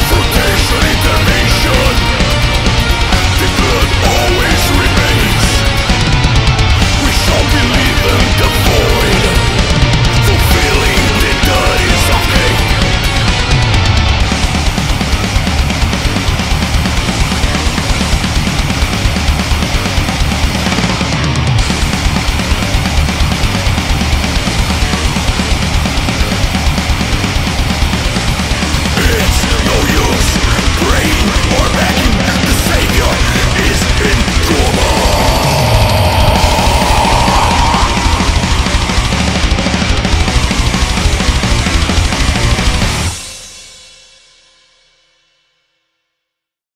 for